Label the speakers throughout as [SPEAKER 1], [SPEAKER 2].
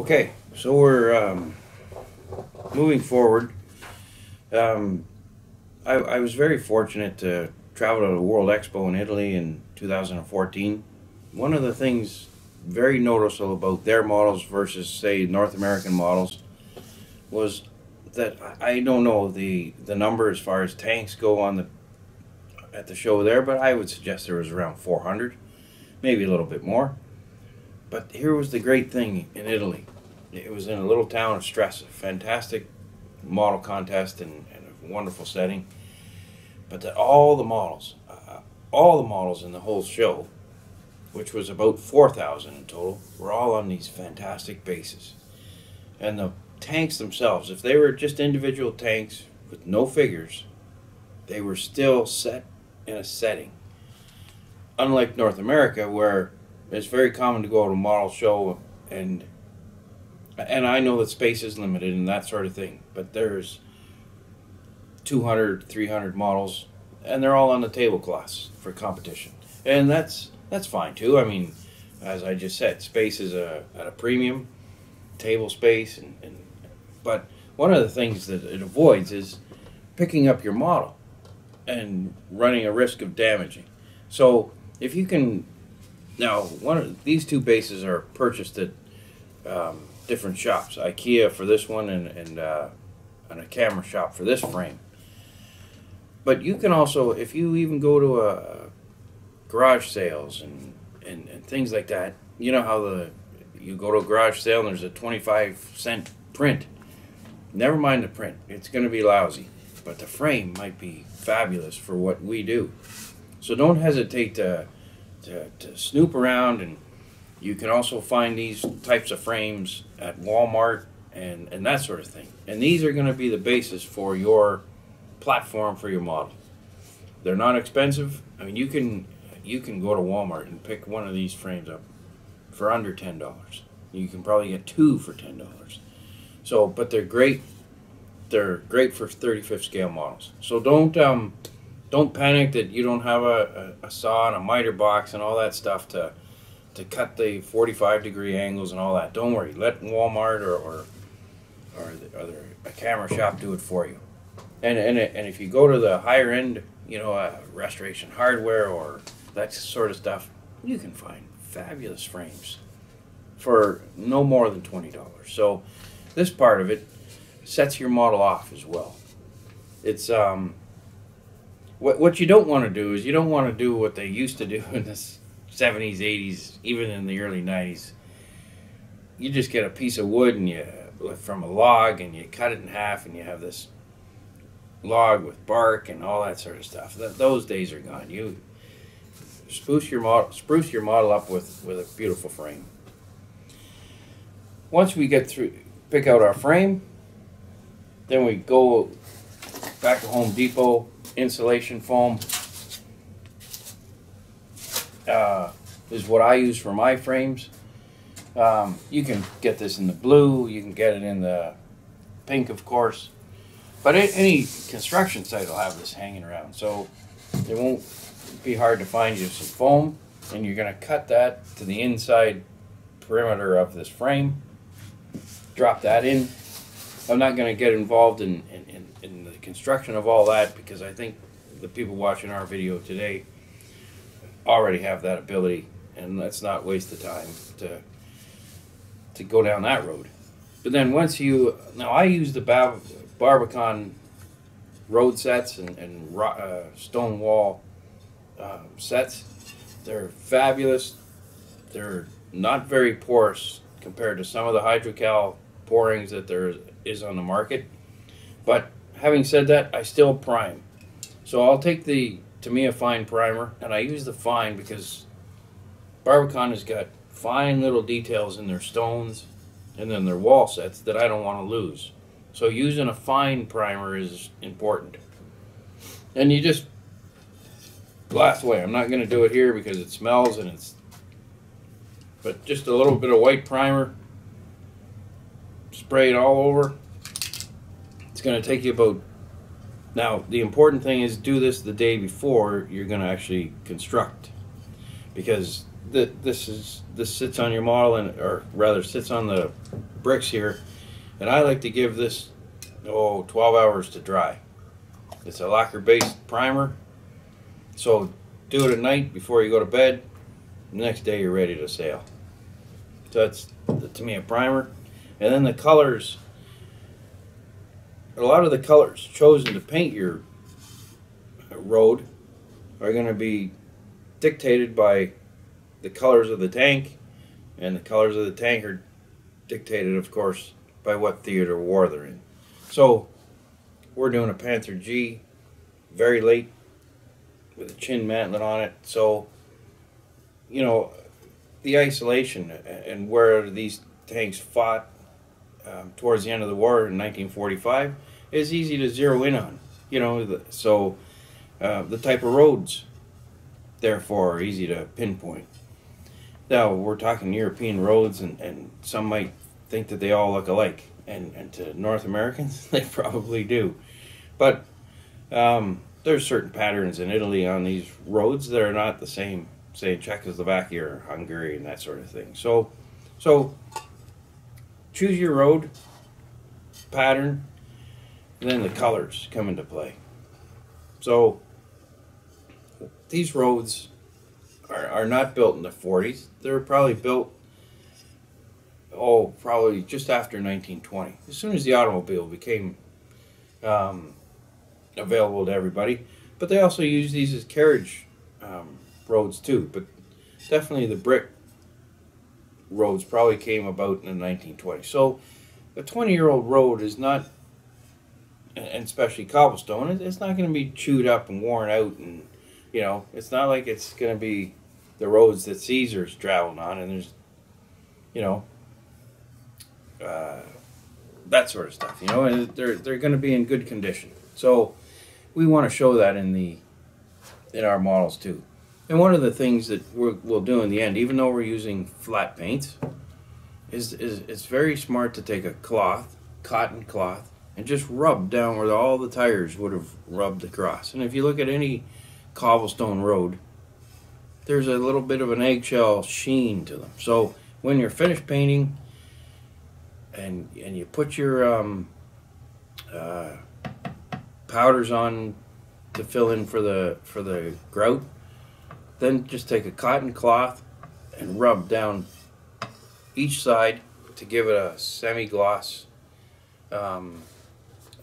[SPEAKER 1] Okay, so we're um, moving forward. Um, I, I was very fortunate to travel to the World Expo in Italy in 2014. One of the things very noticeable about their models versus, say, North American models was that I don't know the the number as far as tanks go on the at the show there, but I would suggest there was around 400, maybe a little bit more. But here was the great thing in Italy. It was in a little town of Stresa, fantastic model contest and, and a wonderful setting. But that all the models, uh, all the models in the whole show, which was about 4,000 in total, were all on these fantastic bases. And the tanks themselves, if they were just individual tanks with no figures, they were still set in a setting. Unlike North America, where it's very common to go to a model show and and I know that space is limited and that sort of thing, but there's 200, 300 models, and they're all on the tablecloths for competition, and that's that's fine too. I mean, as I just said, space is a, at a premium, table space, and, and but one of the things that it avoids is picking up your model and running a risk of damaging. So if you can, now one of these two bases are purchased at um, different shops. IKEA for this one, and and, uh, and a camera shop for this frame. But you can also, if you even go to a garage sales and, and, and things like that, you know how the you go to a garage sale and there's a 25 cent print. Never mind the print, it's going to be lousy, but the frame might be fabulous for what we do. So don't hesitate to, to, to snoop around and you can also find these types of frames at Walmart and, and that sort of thing. And these are going to be the basis for your platform for your model. They're not expensive. I mean, you can you can go to Walmart and pick one of these frames up for under ten dollars. You can probably get two for ten dollars. So, but they're great. They're great for 35th scale models. So don't um, don't panic that you don't have a, a, a saw and a miter box and all that stuff to to cut the 45 degree angles and all that. Don't worry. Let Walmart or or, or, the, or a camera shop do it for you. And, and, and if you go to the higher end, you know, uh, restoration hardware or that sort of stuff, you can find fabulous frames for no more than $20. So this part of it sets your model off as well. It's um, what, what you don't want to do is you don't want to do what they used to do in the 70s, 80s, even in the early 90s. You just get a piece of wood and you from a log and you cut it in half and you have this log with bark and all that sort of stuff. That, those days are gone. You spruce your model, spruce your model up with with a beautiful frame. Once we get through, pick out our frame, then we go back to Home Depot insulation foam uh, is what I use for my frames. Um, you can get this in the blue, you can get it in the pink, of course. But any construction site will have this hanging around, so it won't be hard to find you some foam, and you're going to cut that to the inside perimeter of this frame. Drop that in. I'm not going to get involved in, in, in, construction of all that because I think the people watching our video today already have that ability, and let's not waste the time to to go down that road. But then once you now, I use the Bar- Barbakan road sets and, and uh, stone wall uh, sets. They're fabulous. They're not very porous compared to some of the hydrocal pourings that there is on the market. But having said that, I still prime. So I'll take the Tamiya Fine Primer, and I use the fine because Barbakan has got fine little details in their stones and then their wall sets that I don't want to lose. So using a fine primer is important. And you just blast away. I'm not going to do it here because it smells and it's, but just a little bit of white primer, spray it all over. It's going to take you about now, the important thing is do this the day before you're going to actually construct. Because the, this is this sits on your model and or rather sits on the bricks here, and I like to give this oh 12 hours to dry. It's a lacquer based primer, so do it at night before you go to bed. The next day you're ready to sail. So that's to me a primer, and then the colors. A lot of the colors chosen to paint your road are going to be dictated by the colors of the tank, and the colors of the tank are dictated, of course, by what theater war they're in. So we're doing a Panther G, very late, with a chin mantlet on it. So, you know, the isolation and where these tanks fought um, towards the end of the war in 1945 is easy to zero in on. You know, so uh, the type of roads, therefore, are easy to pinpoint. Now, we're talking European roads, and, and some might think that they all look alike. And, and to North Americans, they probably do. But um, there's certain patterns in Italy on these roads that are not the same, say, Czechoslovakia or Hungary and that sort of thing. So, so choose your road pattern, then the colors come into play. So these roads are, are not built in the 40s. They're probably built, oh, probably just after 1920. As soon as the automobile became um, available to everybody. But they also use these as carriage um, roads too. But definitely the brick roads probably came about in the 1920s. So a 20 year old road is not, and especially cobblestone, it's not going to be chewed up and worn out and you know, it's not like it's going to be the roads that Caesar's traveling on, and there's, you know, uh, that sort of stuff. You know, and they're they're going to be in good condition. So we want to show that in the in our models too. And one of the things that we will do in the end, even though we're using flat paints, is, is it's very smart to take a cloth, cotton cloth, and just rub down where all the tires would have rubbed across. And if you look at any cobblestone road, there's a little bit of an eggshell sheen to them. So when you're finished painting and and you put your um, uh, powders on to fill in for the for the grout, then just take a cotton cloth and rub down each side to give it a semi-gloss um,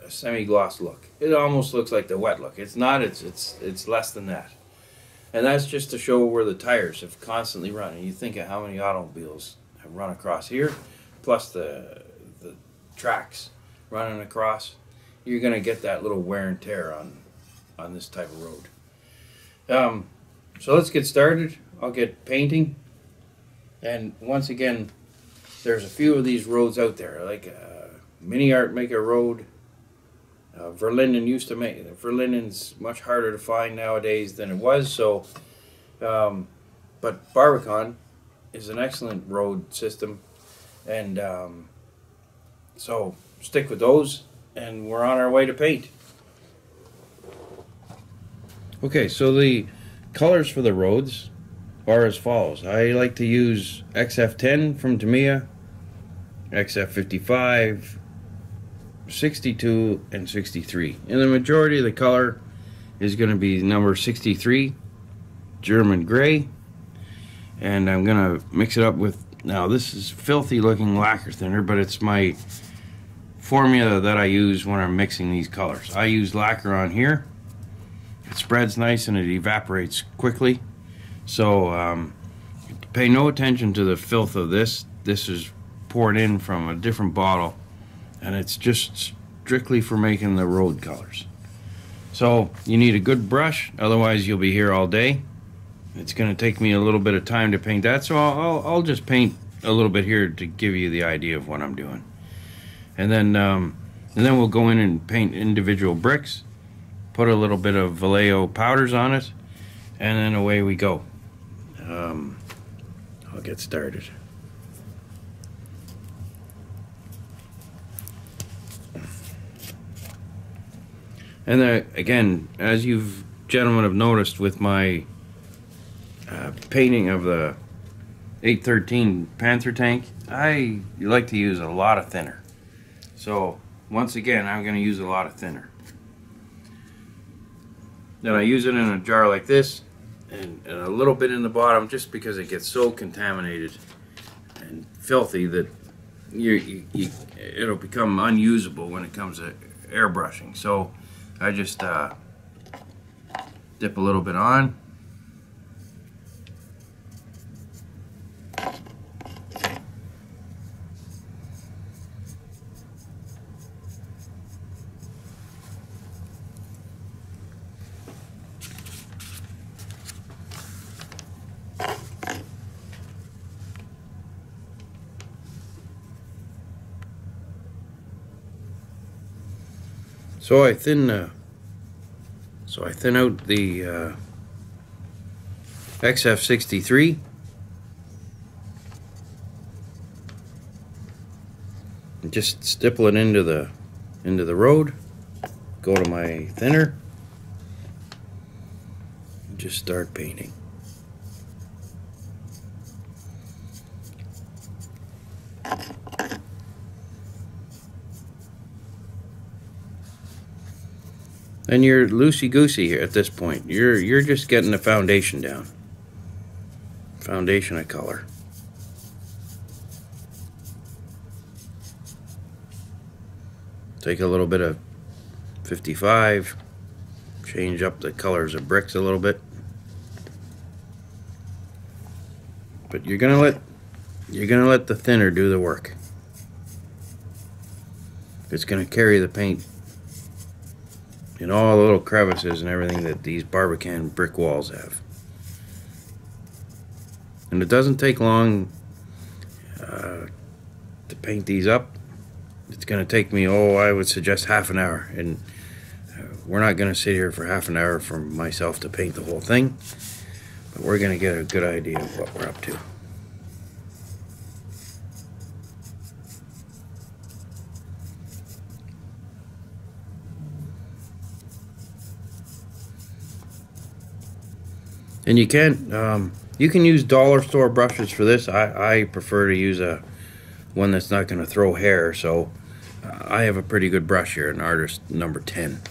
[SPEAKER 1] a semi-gloss look. It almost looks like the wet look. It's not. It's it's it's less than that, and that's just to show where the tires have constantly run. And you think of how many automobiles have run across here, plus the the tracks running across. You're gonna get that little wear and tear on on this type of road. Um, so let's get started. I'll get painting, and once again, there's a few of these roads out there, like uh, Mini Art Maker Road. Uh, Verlinden used to make Verlinden's much harder to find nowadays than it was. So, um, but Barbakan is an excellent road system, and um, so stick with those, and we're on our way to paint. Okay, so the colors for the roads are as follows. I like to use XF10 from Tamiya, XF55, 62 and 63 and the majority of the color is going to be number 63 German gray. And I'm gonna mix it up with now this is filthy looking lacquer thinner but it's my formula that I use when I'm mixing these colors. I use lacquer on here. It spreads nice and it evaporates quickly. So um, pay no attention to the filth of this. This is poured in from a different bottle and it's just strictly for making the road colors. So you need a good brush, otherwise you'll be here all day. It's going to take me a little bit of time to paint that, so I'll, I'll, I'll just paint a little bit here to give you the idea of what I'm doing. And then, um, and then we'll go in and paint individual bricks, put a little bit of Vallejo powders on it, and then away we go. Um, I'll get started. And uh, again, as you've gentlemen have noticed with my uh, painting of the 813 Panther tank, I like to use a lot of thinner. So once again, I'm going to use a lot of thinner. Then I use it in a jar like this and, and a little bit in the bottom just because it gets so contaminated and filthy that you, you, you, it'll become unusable when it comes to airbrushing. So I just uh, dip a little bit on. So I thin, uh, so I thin out the uh, XF63. And just stipple it into the into the road. Go to my thinner. Just start painting. And you're loosey goosey here at this point. You're you're just getting the foundation down. Foundation of color. Take a little bit of 55, change up the colors of bricks a little bit. But you're gonna let you're gonna let the thinner do the work. It's gonna carry the paint in all the little crevices and everything that these Barbakan brick walls have. And it doesn't take long uh, to paint these up. It's going to take me, oh, I would suggest half an hour. And uh, we're not going to sit here for half an hour for myself to paint the whole thing. But we're going to get a good idea of what we're up to. And you can um, you can use dollar store brushes for this. I, I prefer to use a one that's not going to throw hair. So uh, I have a pretty good brush here, an artist number 10.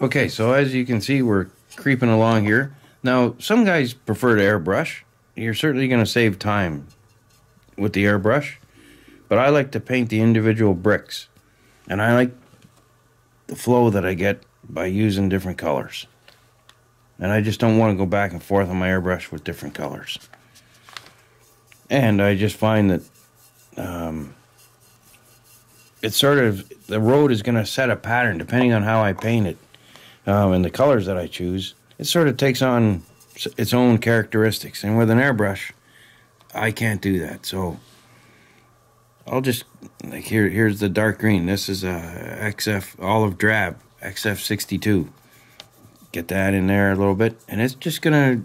[SPEAKER 1] Okay, so as you can see, we're creeping along here. Now, some guys prefer to airbrush. You're certainly going to save time with the airbrush. But I like to paint the individual bricks. And I like the flow that I get by using different colors. And I just don't want to go back and forth on my airbrush with different colors. And I just find that um, it's sort of, the road is going to set a pattern depending on how I paint it um, and the colors that I choose. It sort of takes on its own characteristics. And with an airbrush, I can't do that. So I'll just like here here's the dark green. This is a XF olive drab XF62. Get that in there a little bit and it's just to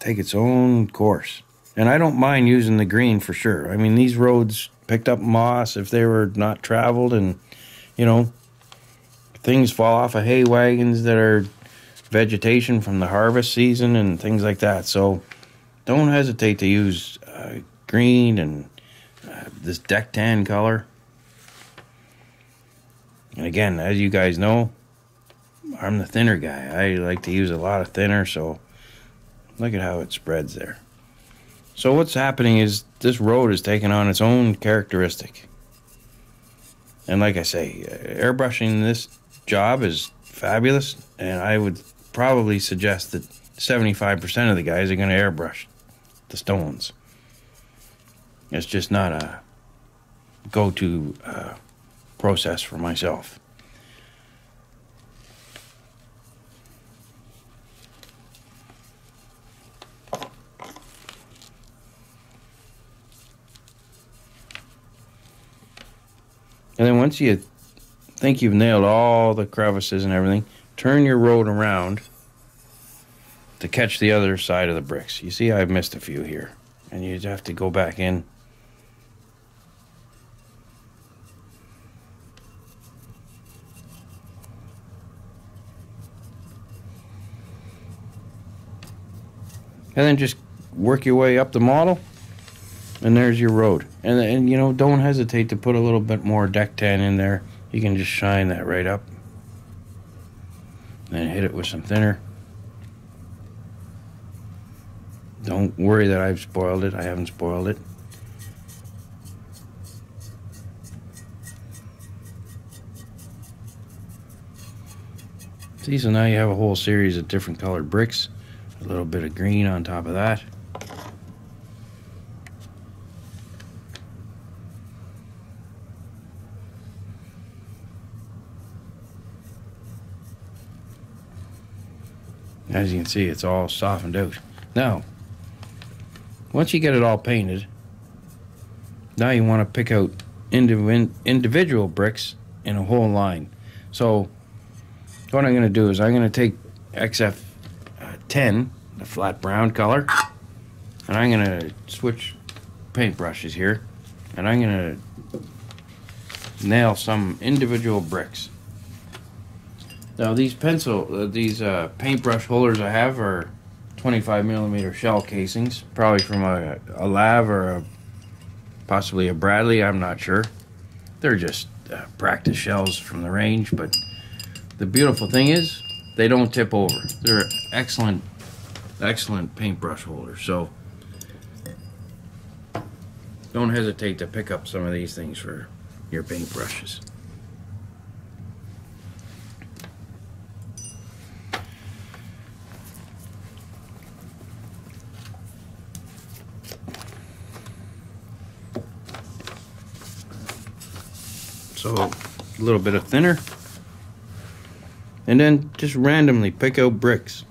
[SPEAKER 1] take its own course. And I don't mind using the green for sure. I mean these roads picked up moss if they were not traveled and you know things fall off of hay wagons that are vegetation from the harvest season and things like that. So don't hesitate to use uh, green and uh, this deck tan color. And again, as you guys know, I'm the thinner guy. I like to use a lot of thinner, so look at how it spreads there. So what's happening is this road is taking on its own characteristic. And like I say, uh, airbrushing this job is fabulous, and I would probably suggest that 75% of the guys are going to airbrush the stones. It's just not a go to uh, process for myself. And then once you think you've nailed all the crevices and everything, turn your road around to catch the other side of the bricks. You see I've missed a few here. And you have to go back in and then just work your way up the model and there's your road. And, and you know don't hesitate to put a little bit more deck tan in there. You can just shine that right up. And hit it with some thinner. Don't worry that I've spoiled it. I haven't spoiled it. See, so now you have a whole series of different colored bricks. A little bit of green on top of that. As you can see, it's all softened out. Now, once you get it all painted, now you want to pick out individual bricks in a whole line. So what I'm going to do is I'm going to take XF10, uh, flat brown color, and I'm to switch paintbrushes here, and I'm to nail some individual bricks. Now these pencil, uh, these uh, paintbrush holders I have are 25 millimeter shell casings, probably from a, a Lav or a, possibly a Bradley, I'm not sure. They're just uh, practice shells from the range, but the beautiful thing is they don't tip over. They're excellent, excellent paintbrush holder. So don't hesitate to pick up some of these things for your paintbrushes. So a little bit of thinner and then just randomly pick out bricks.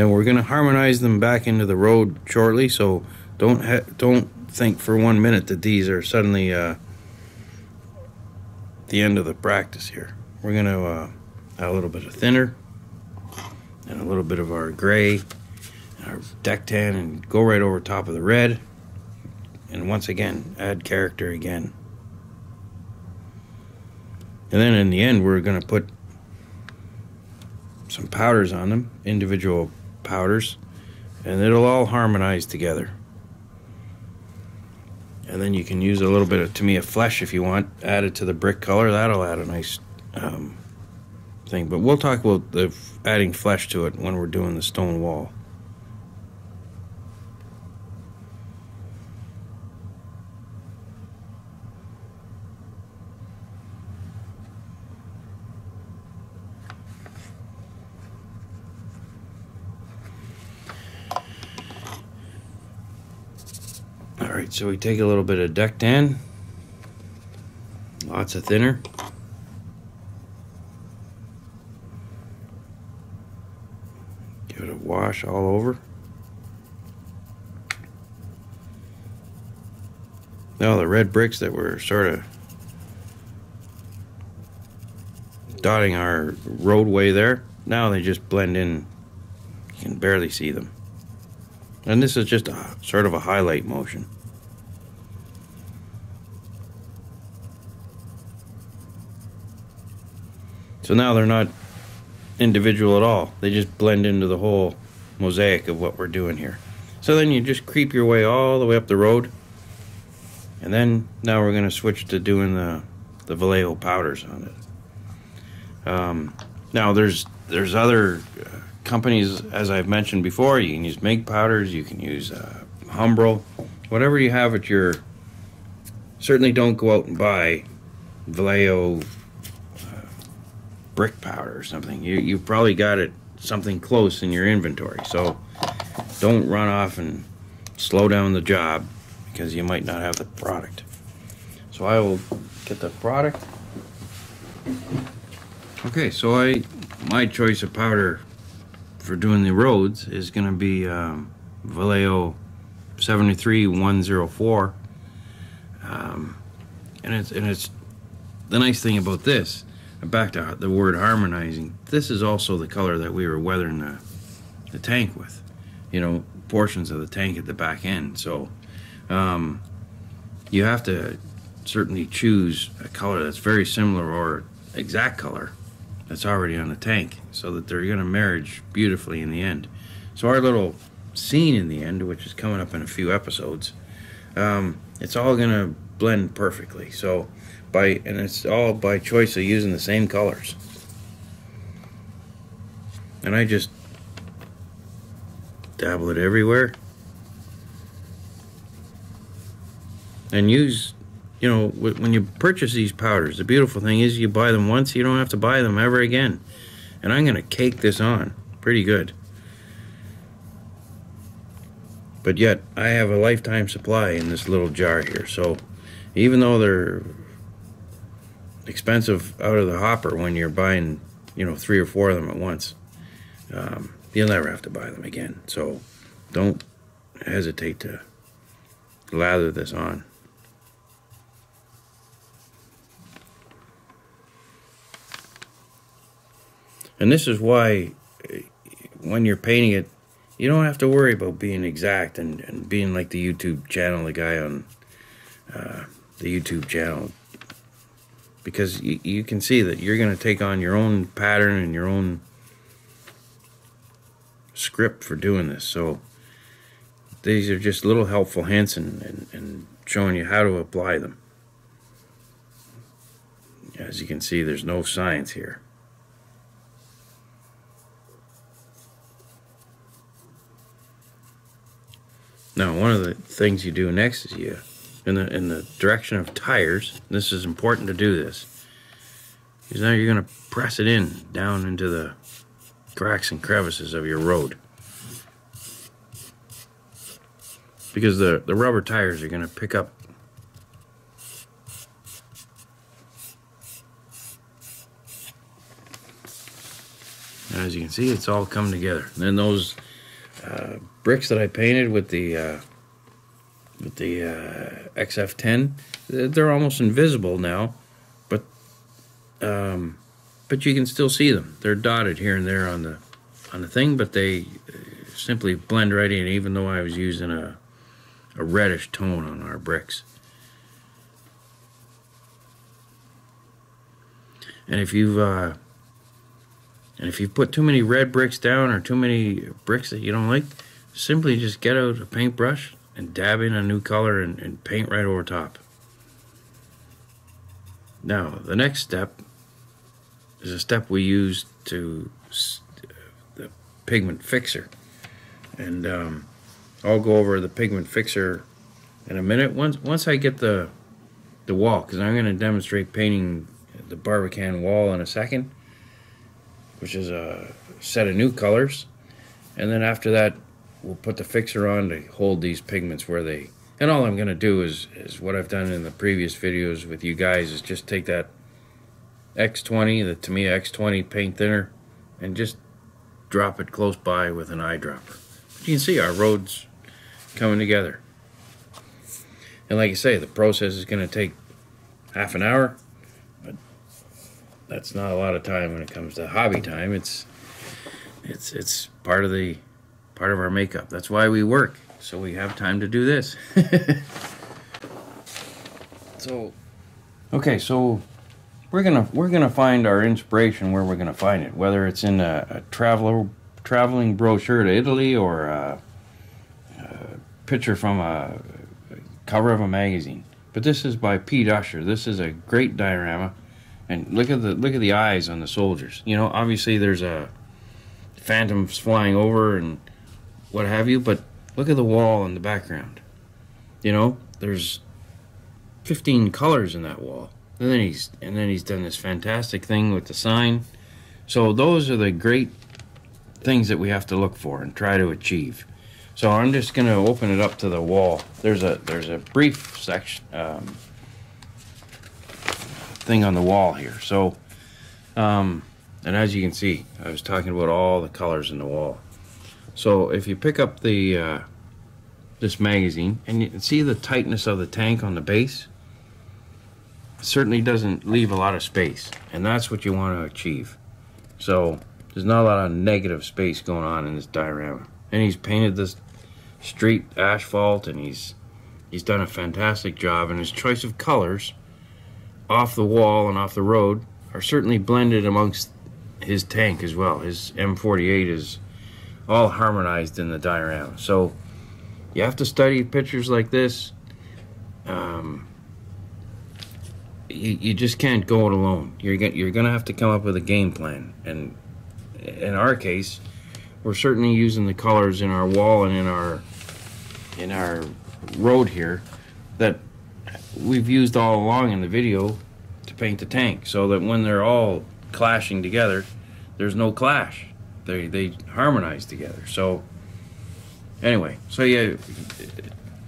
[SPEAKER 1] Now we're going to harmonize them back into the road shortly, so don't don't think for one minute that these are suddenly uh, the end of the practice here. We're going to uh, add a little bit of thinner and a little bit of our gray our deck tan and go right over top of the red and once again add character again and then in the end we're going to put some powders on them individual powders and it'll all harmonize together. And then you can use a little bit of Tamiya flesh if you want, add it to the brick color. That'll add a nice um, thing. But we'll talk about the adding flesh to it when we're doing the stone wall. So we take a little bit of deck tan, lots of thinner. Give it a wash all over. Now the red bricks that were sort of dotting our roadway there, now they just blend in. You can barely see them. And this is just a sort of a highlight motion. So now they're not individual at all. They just blend into the whole mosaic of what we're doing here. So then you just creep your way all the way up the road. And then now we're going to switch to doing the, the Vallejo powders on it. Um, now there's there's other uh, companies, as I've mentioned before, you can use MIG powders, you can use uh, Humbrol, whatever you have at your... Certainly don't go out and buy Vallejo brick powder or something. You, you've probably got it something close in your inventory. So don't run off and slow down the job because you might not have the product. So I will get the product. Okay, so I my choice of powder for doing the roads is going to be um, Vallejo 73104. Uh, Um, and it's and it's the nice thing about this. Back to the word harmonizing. This is also the color that we were weathering the the tank with. You know, portions of the tank at the back end. So um, you have to certainly choose a color that's very similar or exact color that's already on the tank so that they're going to marriage beautifully in the end. So our little scene in the end, which is coming up in a few episodes, um, it's all going to blend perfectly. So by and it's all by choice of using the same colors. And I just dabble it everywhere. And use, you know, when you purchase these powders, the beautiful thing is you buy them once, you don't have to buy them ever again. And I'm to cake this on pretty good. But yet, I have a lifetime supply in this little jar here. So, even though they're expensive out of the hopper when you're buying, you know, three or four of them at once, um, you'll never have to buy them again. So, don't hesitate to lather this on. And this is why when you're painting it, you don't have to worry about being exact and, and being like the YouTube channel, the guy on uh, the YouTube channel. Because you, you can see that you're going to take on your own pattern and your own script for doing this. So these are just little helpful hints and, and, and showing you how to apply them. As you can see, there's no science here. Now, one of the things you do next is you, in the in the direction of tires. This is important to do this. Is now you're going to press it in down into the cracks and crevices of your road. Because the, the rubber tires are going to pick up as you can see it's all come together and then those uh, bricks that I painted with the uh, with the uh, XF10 they're almost invisible now but um, but you can still see them. They're dotted here and there on the on the thing but they uh, simply blend right in even though I was using a, a reddish tone on our bricks. And if you've uh, and if you put too many red bricks down or too many bricks that you don't like, simply just get out a paintbrush and dab in a new color and, and paint right over top. Now, the next step is a step we use to the pigment fixer. And um, I'll go over the pigment fixer in a minute. Once once I get the the wall, because I'm going to demonstrate painting the Barbakan wall in a second which is a set of new colors. And then after that, we'll put the fixer on to hold these pigments where they, and all I'm going to do is, is what I've done in the previous videos with you guys is just take that X20, the Tamiya X20 paint thinner, and just drop it close by with an eyedropper. But you can see our roads coming together. And like I say, the process is going to take half an hour but that's not a lot of time when it comes to hobby time. It's it's it's part of the part of our makeup. That's why we work, so we have time to do this. so okay, so we're gonna we're gonna find our inspiration where we're gonna find it, whether it's in a, a traveler traveling brochure to Italy or a, a picture from a cover of a magazine. But this is by Pete Usher. This is a great diorama and look at the look at the eyes on the soldiers. You know, obviously there's a phantoms flying over and what have you, but look at the wall in the background. You know, there's 15 colors in that wall. And then he's and then he's done this fantastic thing with the sign. So those are the great things that we have to look for and try to achieve. So I'm just going to open it up to the wall. There's a there's a brief section um, thing on the wall here. So, um, and as you can see, I was talking about all the colors in the wall. So if you pick up the uh, this magazine and you can see the tightness of the tank on the base, certainly doesn't leave a lot of space, and that's what you want to achieve. So there's not a lot of negative space going on in this diorama. And he's painted this street asphalt, and he's he's done a fantastic job. And his choice of colors off the wall and off the road are certainly blended amongst his tank as well. His M48 is all harmonized in the diorama. So you have to study pictures like this. Um, you, you just can't go it alone. You're you're gonna have to come up with a game plan. And in our case, we're certainly using the colors in our wall and in our in our road here that we've used all along in the video to paint the tank, so that when they're all clashing together, there's no clash. They they harmonize together. So anyway, so yeah,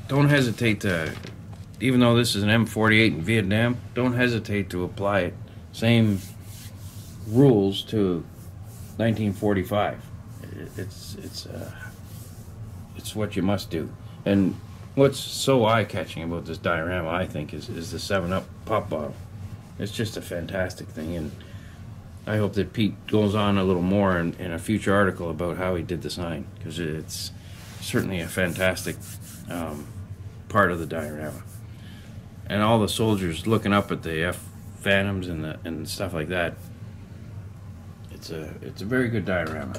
[SPEAKER 1] don't hesitate to even though this is an M48 in Vietnam, don't hesitate to apply it. Same rules to 1945. It's it's uh, it's what you must do. And what's so eye-catching about this diorama, I think, is is the Seven Up pop bottle. It's just a fantastic thing, and I hope that Pete goes on a little more in, in a future article about how he did the sign because it's certainly a fantastic um, part of the diorama and all the soldiers looking up at the F Phantoms and the and stuff like that. It's a it's a very good diorama.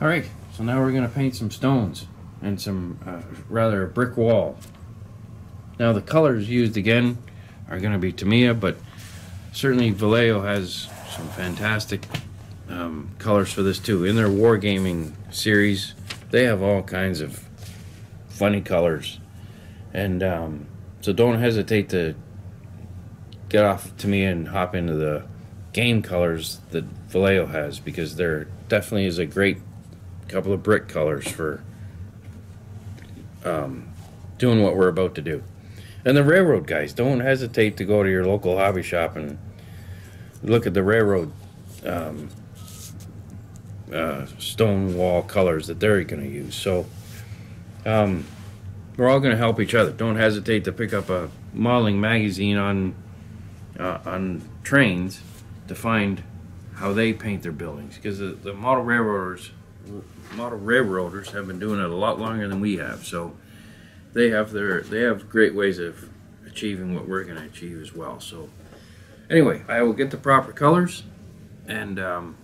[SPEAKER 1] All right, so now we're gonna paint some stones and some uh, rather a brick wall. Now the colors used again are gonna be Tamiya, but certainly Vallejo has some fantastic um, colors for this too. In their wargaming series, they have all kinds of funny colors, and um, so don't hesitate to get off to me and hop into the game colors that Vallejo has because there definitely is a great couple of brick colors for um, doing what we're about to do. And the railroad guys, don't hesitate to go to your local hobby shop and look at the railroad um, uh, stone wall colors that they're going to use. So, um, we're all going to help each other. Don't hesitate to pick up a modeling magazine on uh, on trains to find how they paint their buildings because the, the model railroaders model railroaders have been doing it a lot longer than we have so they have their they have great ways of achieving what we're going to achieve as well so anyway I will get the proper colors and um,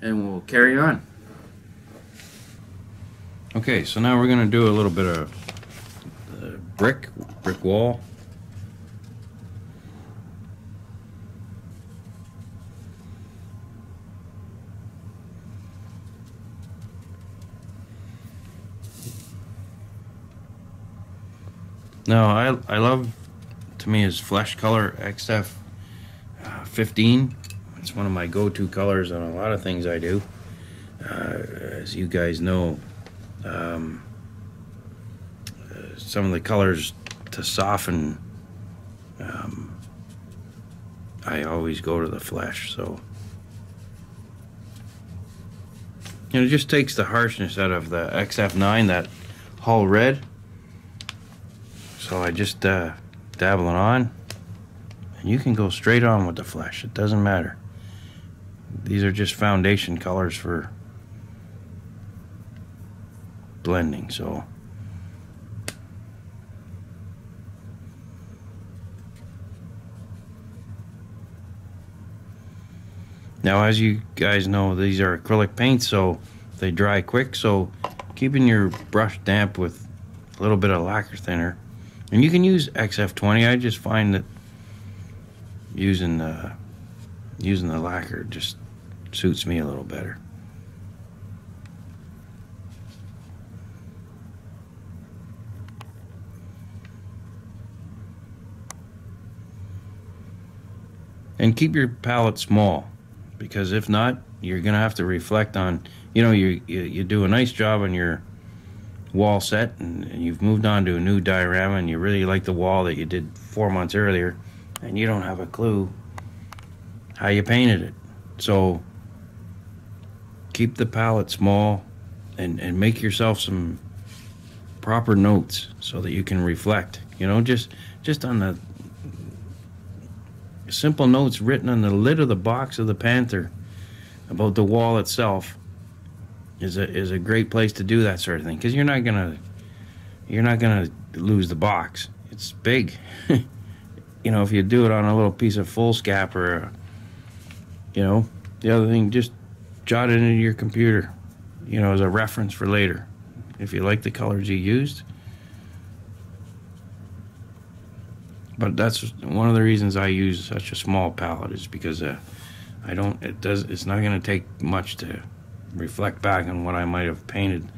[SPEAKER 1] and we'll carry on Okay, so now we're going to do a little bit of uh, brick, brick wall. Now, I, I love, to me, is flesh color XF uh, 15. It's one of my go-to colors on a lot of things I do. Uh, as you guys know, um, uh, some of the colors to soften um, I always go to the flesh so and it just takes the harshness out of the XF9 that hull red so I just uh, dabble it on. And you can go straight on with the flesh. It doesn't matter. These are just foundation colors for blending so. Now as you guys know these are acrylic paints so they dry quick so keeping your brush damp with a little bit of lacquer thinner and you can use XF20 I just find that using the using the lacquer just suits me a little better. And keep your palette small because if not you're gonna have to reflect on you know you you, you do a nice job on your wall set and, you've moved on to a new diorama and you really like the wall that you did four months earlier and you don't have a clue how you painted it. So keep the palette small and and make yourself some proper notes so that you can reflect you know just just on the simple notes written on the lid of the box of the Panther about the wall itself is a is a great place to do that sort of thing because you're not gonna you're not gonna lose the box. It's big. you know, if you do it on a little piece of foolscap or, you know, the other thing, just jot it into your computer, you know, as a reference for later. If you like the colors you used. But that's one of the reasons I use such a small palette is because uh, I don't. It does. It's not going to take much to reflect back on what I might have painted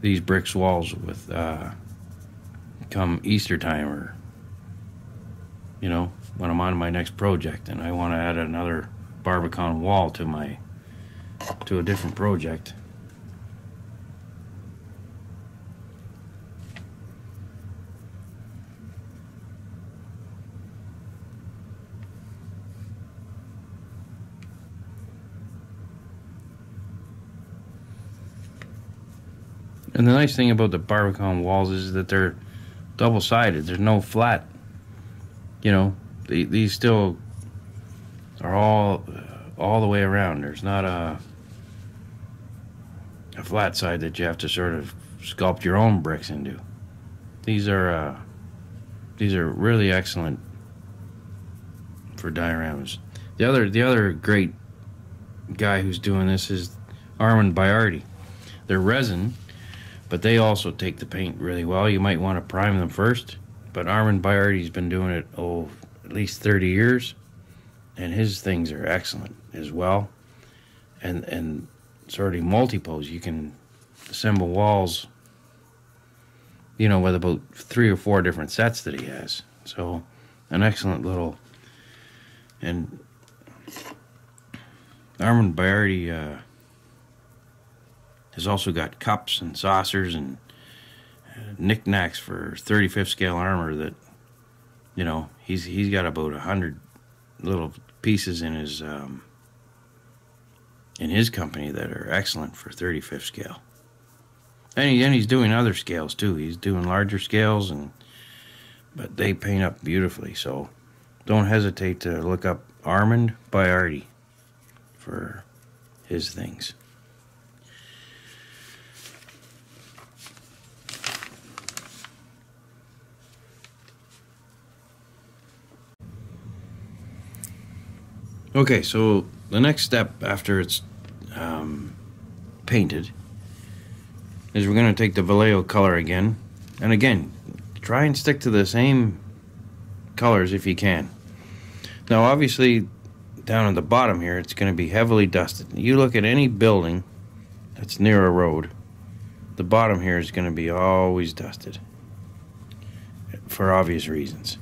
[SPEAKER 1] these bricks walls with uh, come Easter time or you know when I'm on my next project and I want to add another Barbakan wall to my to a different project. And the nice thing about the Barbakan walls is that they're double sided. There's no flat. You know, they, these still are all all the way around. There's not a a flat side that you have to sort of sculpt your own bricks into. These are uh, these are really excellent for dioramas. The other the other great guy who's doing this is Armand Bayardi. They're resin but they also take the paint really well. You might want to prime them first, but Armand Bayardi's been doing it, oh, at least 30 years, and his things are excellent as well. And, and sort of multi-pose, you can assemble walls, you know, with about three or four different sets that he has. So, an excellent little, and Armand Biardi, uh, has also got cups and saucers and uh, knickknacks for 35th scale armor that, you know, he's he's got about a hundred little pieces in his um, in his company that are excellent for 35th scale. And, he, and he's doing other scales too. He's doing larger scales and but they paint up beautifully. So don't hesitate to look up Armand Bayardi for his things. Okay, so the next step after it's um, painted is we're going to take the Vallejo color again. And again, try and stick to the same colors if you can. Now, obviously, down at the bottom here, it's going to be heavily dusted. You look at any building that's near a road, the bottom here is going to be always dusted for obvious reasons.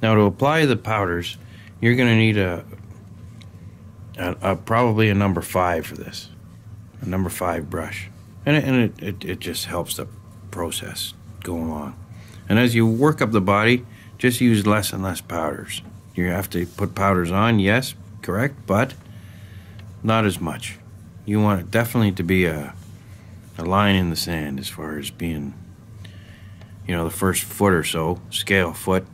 [SPEAKER 1] Now to apply the powders, you're going to need a, a, a, probably a number five for this, a number five brush, and it, and it, it, it just helps the process go along. And as you work up the body, just use less and less powders. You have to put powders on, yes, correct, but not as much. You want it definitely to be a, a line in the sand as far as being, you know, the first foot or so, scale foot,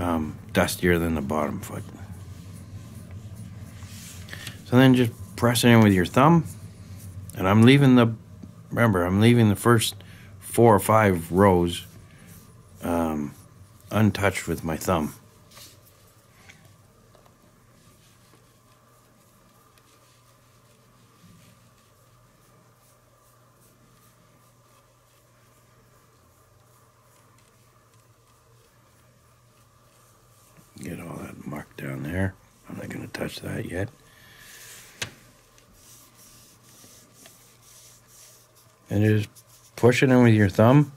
[SPEAKER 1] um, dustier than the bottom foot. So then just press it in with your thumb. And I'm leaving the, remember, I'm leaving the first four or five rows um, untouched with my thumb. Get all that muck down there. I'm not going to touch that yet. And just push it in with your thumb.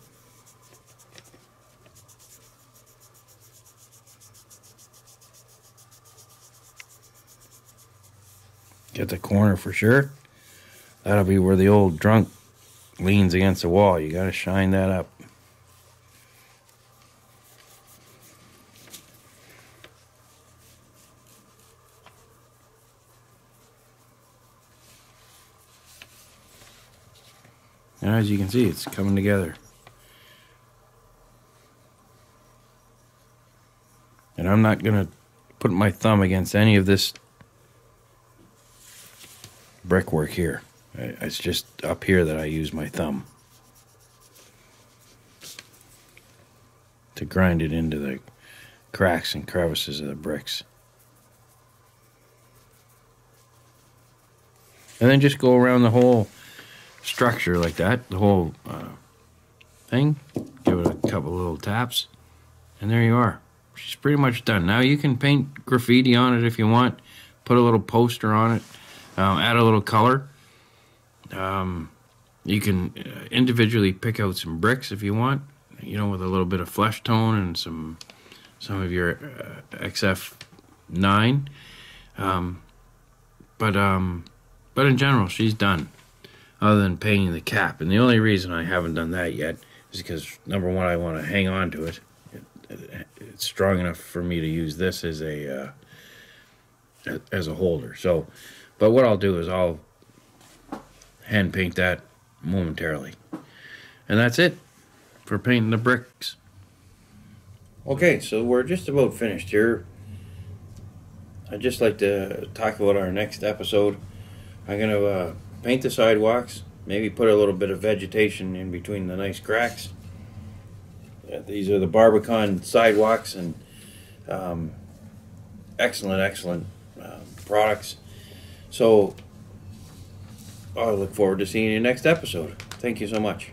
[SPEAKER 1] Get the corner for sure. That'll be where the old drunk leans against the wall. You got to shine that up. And as you can see, it's coming together. And I'm not going to put my thumb against any of this brickwork here. It's just up here that I use my thumb to grind it into the cracks and crevices of the bricks. And then just go around the whole structure like that, the whole uh, thing. Give it a couple little taps, and there you are. She's pretty much done. Now you can paint graffiti on it if you want. Put a little poster on it. Um, add a little color. Um, you can uh, individually pick out some bricks if you want. You know, with a little bit of flesh tone and some some of your uh, XF9. Um, but um, but in general, she's done. Other than painting the cap, and the only reason I haven't done that yet is because number one, I want to hang on to it. it, it it's strong enough for me to use this as a uh, as a holder. So, but what I'll do is I'll hand paint that momentarily, and that's it for painting the bricks. Okay, so we're just about finished here. I'd just like to talk about our next episode. I'm going to uh, paint the sidewalks, maybe put a little bit of vegetation in between the nice cracks. Uh, these are the Barbakan sidewalks and um, excellent, excellent uh, products. So I look forward to seeing you next episode. Thank you so much.